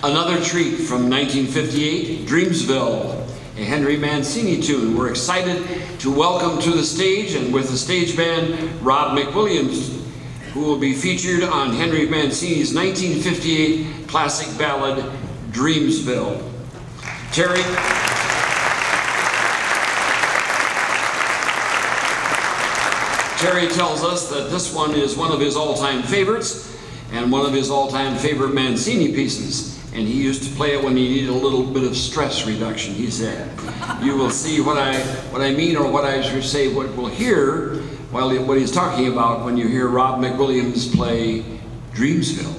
Another treat from 1958, Dreamsville, a Henry Mancini tune. We're excited to welcome to the stage and with the stage band, Rob McWilliams, who will be featured on Henry Mancini's 1958 classic ballad, Dreamsville. Terry. Terry tells us that this one is one of his all-time favorites and one of his all-time favorite Mancini pieces. And he used to play it when he needed a little bit of stress reduction, he said. You will see what I, what I mean or what I should say, what we'll hear while what he's talking about when you hear Rob McWilliams play Dreamsville.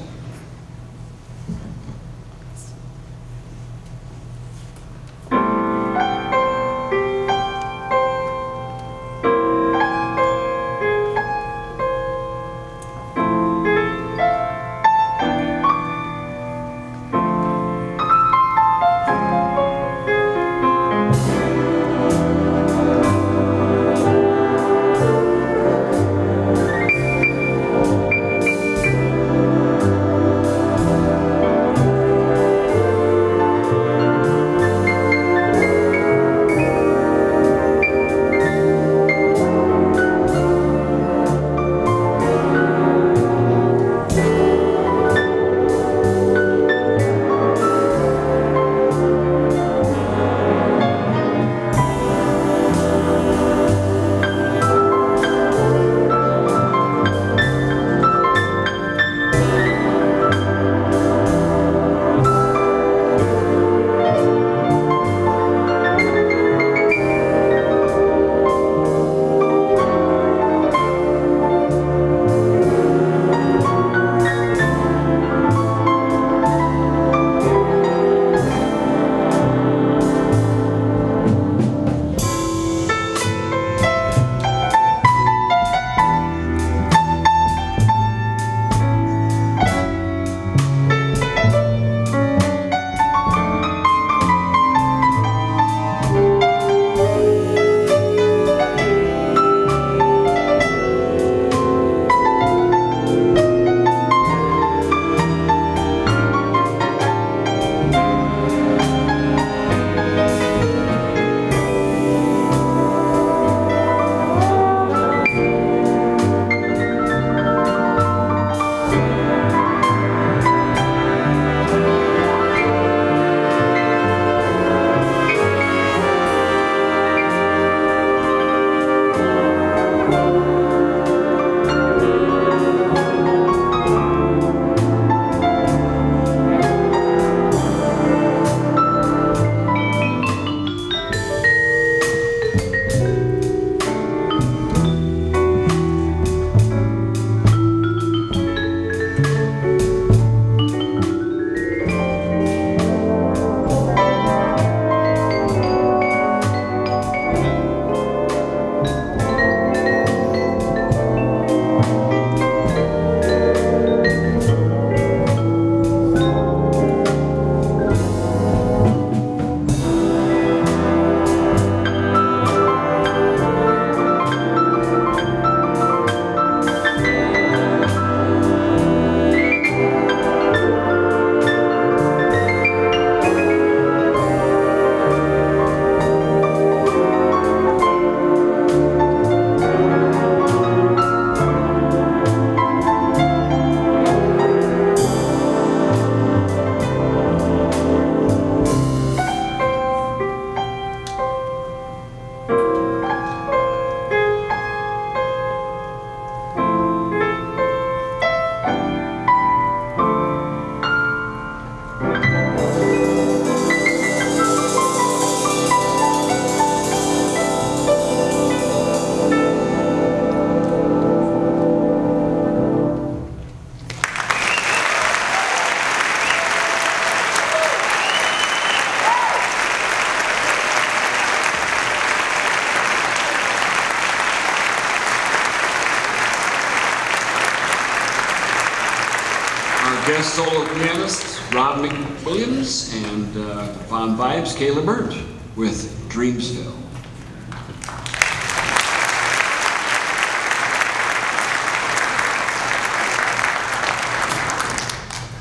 Guest solo pianists Rob McWilliams and uh, Von Vibes, Kayla Berndt with Dreamsville.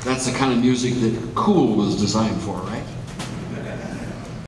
That's the kind of music that Cool was designed for, right?